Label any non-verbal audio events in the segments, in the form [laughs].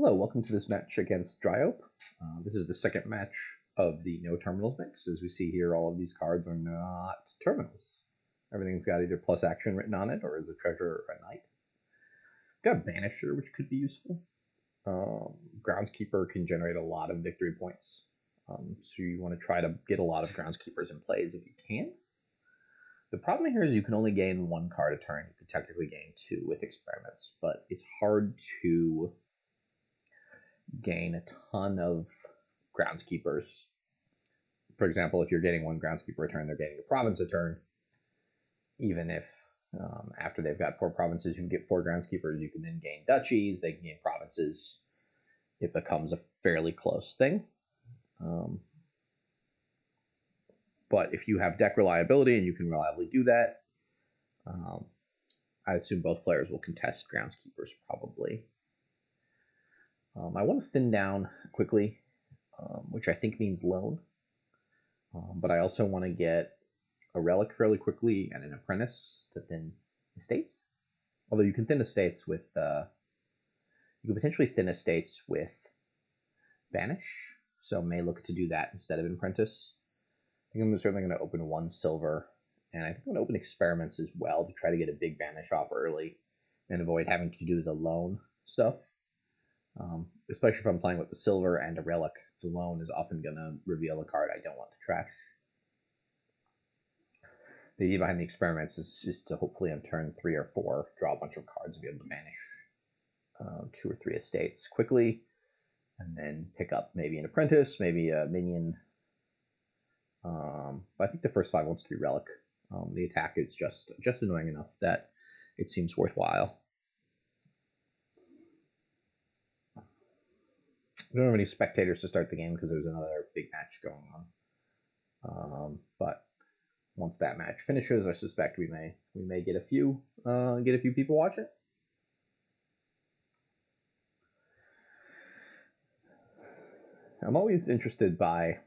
Hello, welcome to this match against Dryope. Uh, this is the second match of the no terminals mix. As we see here, all of these cards are not terminals. Everything's got either plus action written on it or is a treasure or a knight. Got Banisher, which could be useful. Um, Groundskeeper can generate a lot of victory points. Um, so you want to try to get a lot of Groundskeepers in plays if you can. The problem here is you can only gain one card a turn. You could technically gain two with experiments, but it's hard to gain a ton of groundskeepers. For example, if you're getting one groundskeeper a turn, they're getting a province a turn. Even if um, after they've got four provinces, you can get four groundskeepers, you can then gain duchies, they can gain provinces. It becomes a fairly close thing. Um, but if you have deck reliability and you can reliably do that, um, I assume both players will contest groundskeepers probably. Um, I want to thin down quickly, um, which I think means loan. Um, but I also want to get a relic fairly quickly and an apprentice to thin estates. Although you can thin estates with, uh, you can potentially thin estates with banish. So may look to do that instead of an apprentice. I think I'm certainly going to open one silver, and I think I'm going to open experiments as well to try to get a big banish off early and avoid having to do the loan stuff. Um, especially if I'm playing with the silver and a relic, the loan is often going to reveal a card I don't want to trash. The idea behind the experiments is, is to hopefully on turn three or four draw a bunch of cards and be able to banish uh, two or three estates quickly, and then pick up maybe an apprentice, maybe a minion. Um, but I think the first five wants to be relic. Um, the attack is just just annoying enough that it seems worthwhile. I don't have any spectators to start the game because there's another big match going on. Um, but once that match finishes, I suspect we may we may get a few uh, get a few people watch it. I'm always interested by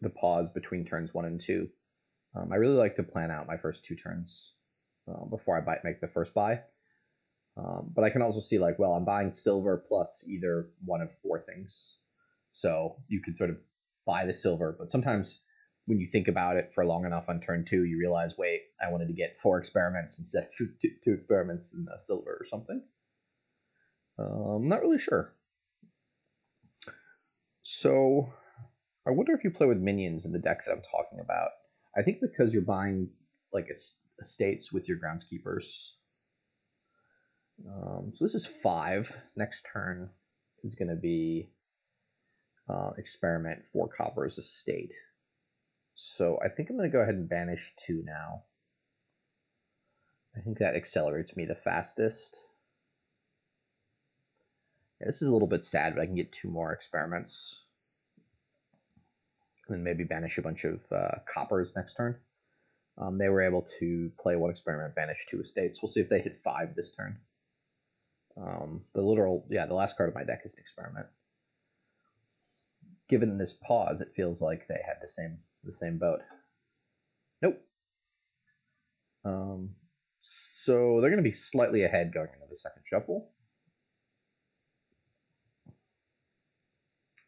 the pause between turns one and two. Um, I really like to plan out my first two turns uh, before I buy, make the first buy. Um, but I can also see like, well, I'm buying silver plus either one of four things. So you can sort of buy the silver, but sometimes when you think about it for long enough on turn two, you realize, wait, I wanted to get four experiments instead of [laughs] two, two experiments in the silver or something. I'm um, not really sure. So I wonder if you play with minions in the deck that I'm talking about. I think because you're buying like estates with your groundskeepers, um, so this is five. Next turn is going to be uh, experiment four coppers estate. So I think I'm going to go ahead and banish two now. I think that accelerates me the fastest. Yeah, this is a little bit sad, but I can get two more experiments. And then maybe banish a bunch of uh, coppers next turn. Um, they were able to play one experiment, banish two estates. We'll see if they hit five this turn. Um, the literal, yeah, the last card of my deck is an experiment. Given this pause, it feels like they had the same the same boat. Nope. Um, so they're going to be slightly ahead going into the second shuffle.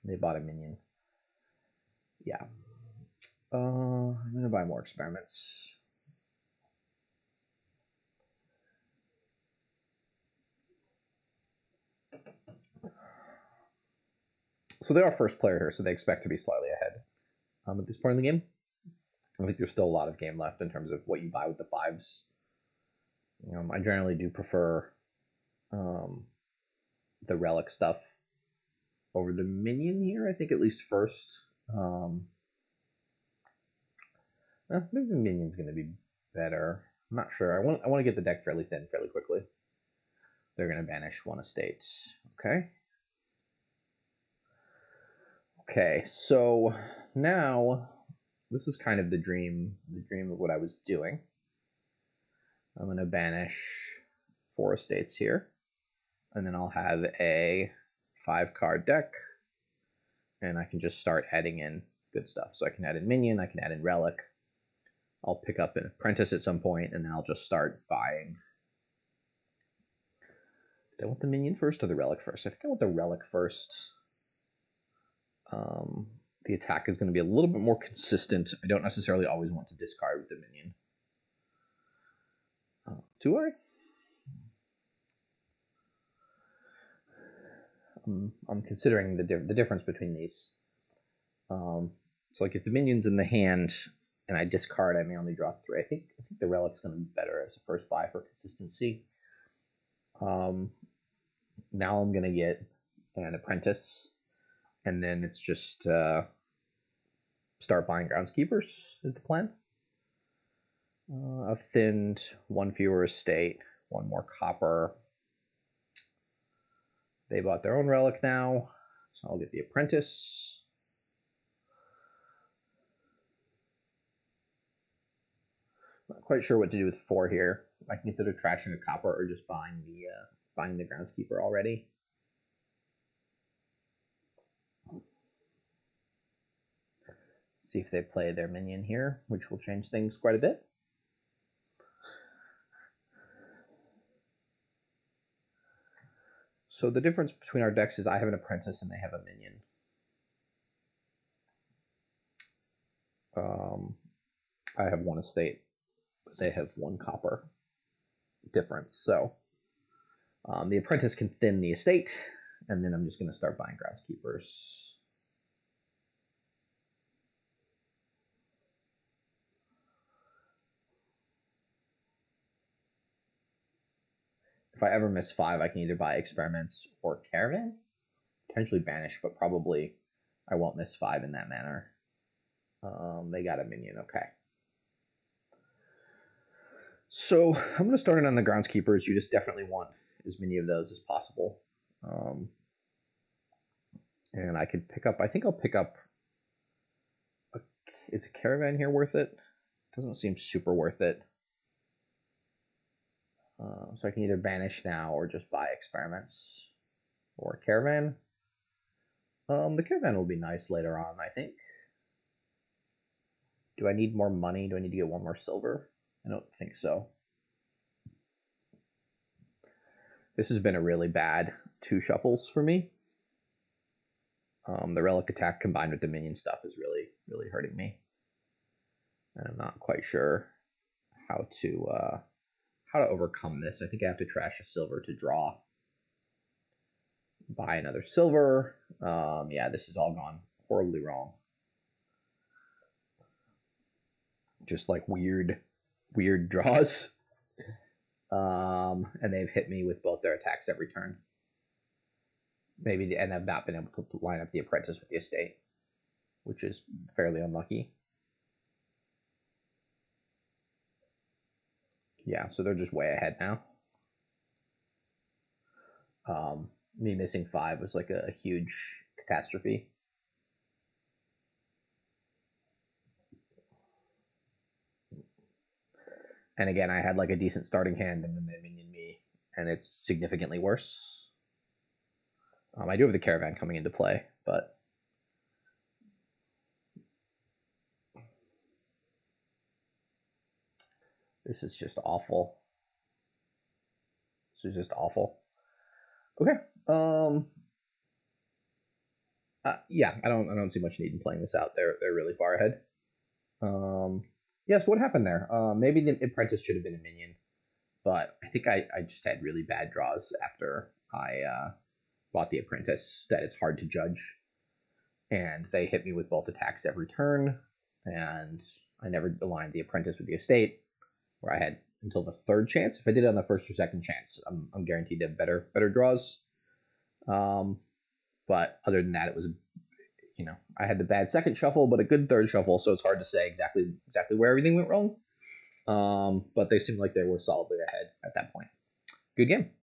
They bought a minion. Yeah. Uh, I'm going to buy more experiments. So they are first player here, so they expect to be slightly ahead um, at this point in the game. I think there's still a lot of game left in terms of what you buy with the fives. Um, I generally do prefer um, the relic stuff over the minion here. I think at least first. Um, eh, maybe the minion's going to be better. I'm not sure. I want I want to get the deck fairly thin fairly quickly. They're going to banish one estate. Okay. Okay, so now this is kind of the dream, the dream of what I was doing. I'm going to banish four estates here, and then I'll have a five card deck, and I can just start adding in good stuff. So I can add in minion, I can add in relic. I'll pick up an apprentice at some point, and then I'll just start buying Do I want the minion first or the relic first? I think I want the relic first. Um, the attack is going to be a little bit more consistent. I don't necessarily always want to discard with the minion. Uh, do I? I'm, I'm considering the di- the difference between these. Um, so like if the minion's in the hand and I discard, I may only draw three. I think I think the relic's going to be better as a first buy for consistency. Um, now I'm going to get an apprentice, and then it's just uh, start buying groundskeepers is the plan. Uh, I've thinned one fewer estate, one more copper. They bought their own relic now, so I'll get the apprentice. Not quite sure what to do with four here. I can consider trashing a copper or just buying the uh, buying the groundskeeper already. See if they play their minion here, which will change things quite a bit. So the difference between our decks is I have an apprentice and they have a minion. Um, I have one estate, they have one copper difference. So um, the apprentice can thin the estate, and then I'm just going to start buying groundskeepers. If I ever miss five, I can either buy experiments or caravan, potentially banish, but probably I won't miss five in that manner. Um, they got a minion, okay. So I'm going to start it on the groundskeepers. You just definitely want as many of those as possible. Um, and I could pick up, I think I'll pick up, a, is a caravan here worth it? Doesn't seem super worth it. Uh, so I can either banish now or just buy experiments or caravan. Um, the caravan will be nice later on, I think. Do I need more money? Do I need to get one more silver? I don't think so. This has been a really bad two shuffles for me. Um, the relic attack combined with the minion stuff is really, really hurting me. And I'm not quite sure how to uh, how to overcome this. I think I have to trash a silver to draw. Buy another silver. Um, yeah, this is all gone horribly wrong. Just like weird, weird draws. [laughs] Um, and they've hit me with both their attacks every turn. Maybe the, and I've not been able to line up the apprentice with the estate, which is fairly unlucky. Yeah, so they're just way ahead now. Um, me missing five was like a, huge catastrophe. And again, I had like a decent starting hand, and then they minion me, and it's significantly worse. Um, I do have the caravan coming into play, but this is just awful. This is just awful. Okay. Um. Uh, yeah, I don't. I don't see much need in playing this out. They're they're really far ahead. Um. Yes, what happened there? Uh, maybe the apprentice should have been a minion, but I think I, I just had really bad draws after I uh, bought the apprentice that it's hard to judge. And they hit me with both attacks every turn, and I never aligned the apprentice with the estate, where I had until the third chance. If I did it on the first or second chance, I'm, I'm guaranteed to have better better draws. Um, but other than that, it was you know, I had the bad second shuffle, but a good third shuffle, so it's hard to say exactly exactly where everything went wrong. Um, but they seemed like they were solidly ahead at that point. Good game.